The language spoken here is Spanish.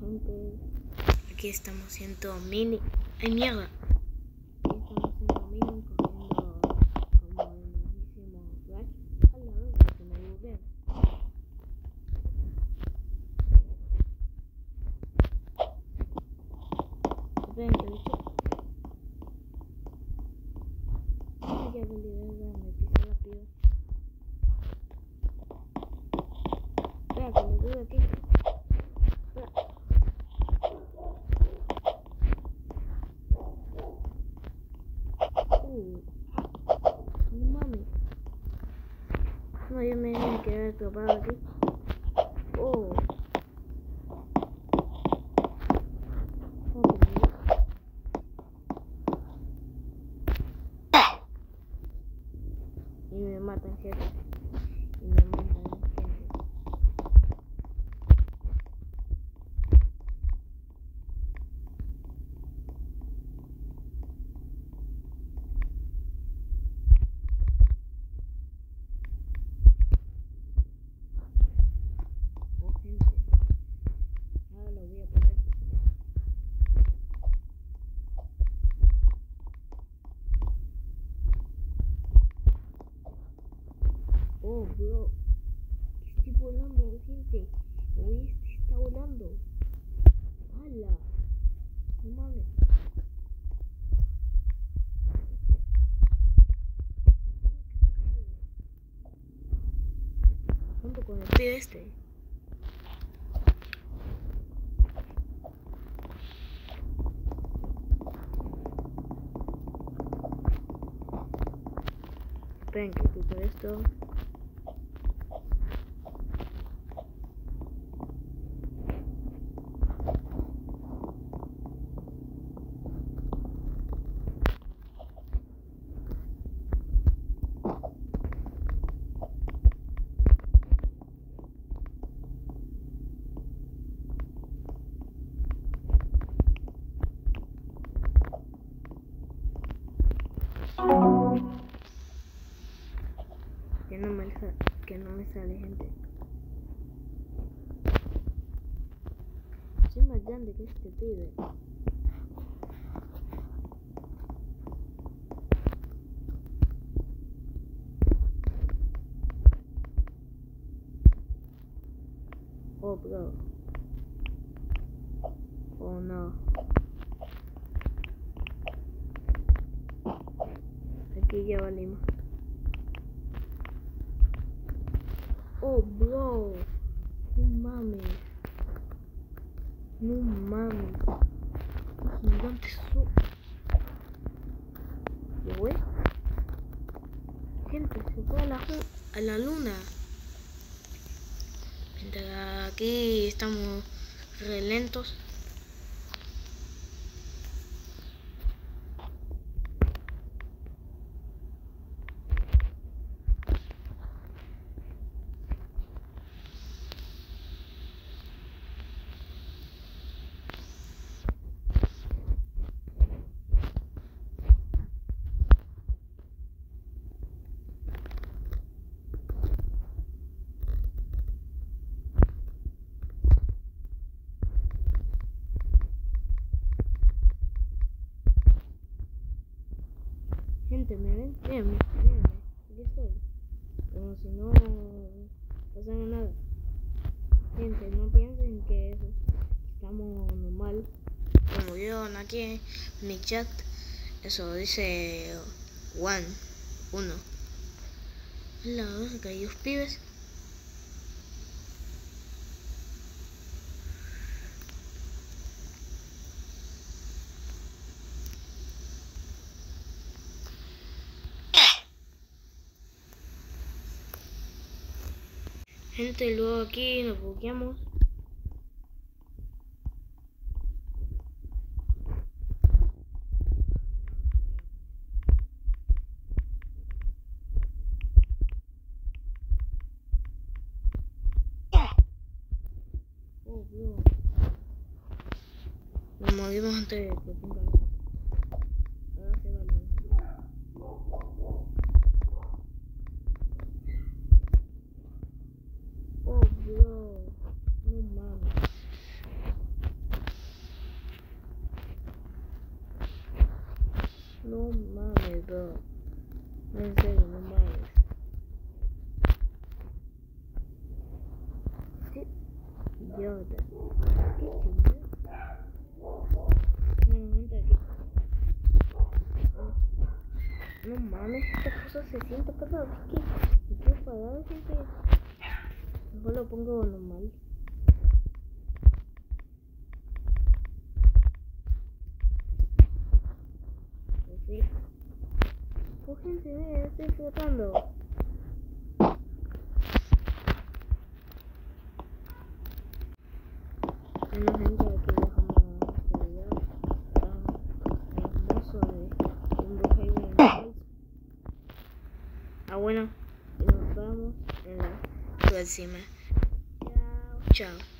gente. Aquí estamos haciendo mini. ¡Ay, mierda! Aquí estamos haciendo mini cogiendo como el mismísimo Black. A la vez que me bugueo. Esperen que bicho. Ay, qué habilidad me pisa la piba. Espera, que me doy aquí. Espera. Uh, ah, no mames. No, yo me voy a quedar atrapado aquí. Oh. Oh, que me- Y me matan, gente. Y me matan, gente. Oh, gente. Ahora lo voy a poner. Oh, bro. Estoy volando, gente. Este está volando. ¡Hala! No mames. Junto con el pibe este. Esperen que quito esto. Que no me, sa- que no me sale, gente. Soy más grande que este pibe. Oh, bro. Oh, no. Aquí ya valimos. Oh, bro. No mames. No mames. Gigante su. ¿Qué Gente, se fue a la, a la luna. Mientras aquí estamos relentos. Gente. Como si no pasara nada. Gente, no piensen que estamos normal. Como vieron aquí en mi chat, eso dice one, uno. La verga, y los pibes. Gente, luego aquí nos bugueamos. Oh, bro. Nos movimos antes de que ponga eso. Ahora se vale. Oh, bro. No mames. Pero no en serio, no vayas. Sí, idiota. ¿Qué chingados? Bueno, vente aquí. No mames, esta cosa se siente cada vez que quiero pagar, gente. Mejor lo pongo normal. Pues sí. Oh, gente, ve, estoy flotando. Bueno, gente, aquí dejamos este video hermoso de un Brookhaven. Ah, bueno, y nos vemos en la próxima. Chao. Chao.